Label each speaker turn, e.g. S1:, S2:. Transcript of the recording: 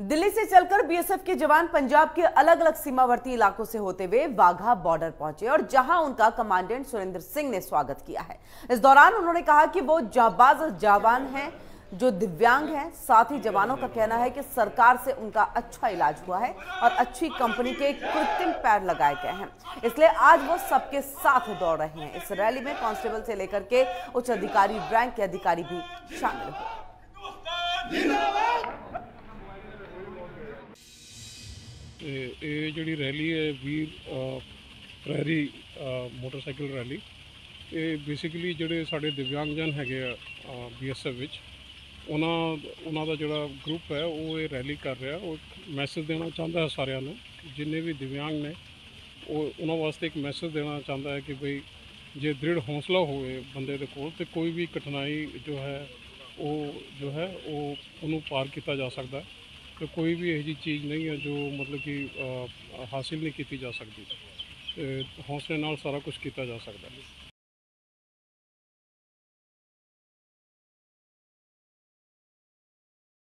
S1: दिल्ली से चलकर बीएसएफ के जवान पंजाब के अलग अलग सीमावर्ती इलाकों से होते हुए वाघा बॉर्डर पहुँचे और जहाँ उनका कमांडेंट सुरेंद्र सिंह ने स्वागत किया है। इस दौरान उन्होंने कहा कि वो जाबाज जवान हैं, जो दिव्यांग हैं। साथ ही जवानों का कहना है कि सरकार से उनका अच्छा इलाज हुआ है और अच्छी कंपनी के कृत्रिम पैर लगाए गए हैं। इसलिए आज वो सबके साथ दौड़ रहे हैं। इस रैली में कांस्टेबल से लेकर के उच्च अधिकारी, रैंक के अधिकारी भी शामिल हुए।
S2: ਤੇ ਇਹ ਜਿਹੜੀ ਰੈਲੀ ਹੈ ਵੀਰ ਪ੍ਰੈਰੀ ਮੋਟਰਸਾਈਕਲ ਰੈਲੀ, ਇਹ ਬੇਸਿਕਲੀ ਜਿਹੜੇ ਸਾਡੇ ਦਿਵਿਆਂਗਜਨ ਹੈਗੇ ਆ ਬੀਐਸਐਫ ਵਿੱਚ, ਉਹਨਾਂ ਉਹਨਾਂ ਦਾ ਜਿਹੜਾ ਗਰੁੱਪ ਹੈ, ਉਹ ਇਹ ਰੈਲੀ ਕਰ ਰਿਹਾ। ਉਹ ਮੈਸੇਜ ਦੇਣਾ ਚਾਹੁੰਦਾ ਹੈ ਸਾਰਿਆਂ ਨੂੰ, ਜਿੰਨੇ ਵੀ ਦਿਵਿਆਂਗ ਨੇ, ਉਹ, ਉਹਨਾਂ ਵਾਸਤੇ ਇੱਕ ਮੈਸੇਜ ਦੇਣਾ ਚਾਹੁੰਦਾ ਹੈ ਕਿ ਭਈ ਜੇ ਦ੍ਰਿੜ ਹੌਸਲਾ ਹੋਵੇ ਬੰਦੇ ਦੇ ਕੋਲ, ਤੇ ਕੋਈ ਵੀ ਕਠਿਨਾਈ ਜੋ ਹੈ, ਉਹ ਜੋ ਹੈ, ਉਹ ਉਹਨੂੰ ਪਾਰ ਕੀਤਾ ਜਾ ਸਕਦਾ ਹੈ। ਤੇ ਕੋਈ ਵੀ ਇਹੋ ਜਿਹੀ ਚੀਜ਼ ਨਹੀਂ ਹੈ ਜੋ ਮਤਲਬ ਕਿ ਹਾਸਿਲ ਨਹੀਂ ਕੀਤੀ ਜਾ ਸਕਦੀ। ਤੇ ਹੌਸਲੇ ਨਾਲ ਸਾਰਾ ਕੁਝ ਕੀਤਾ ਜਾ ਸਕਦਾ ਹੈ।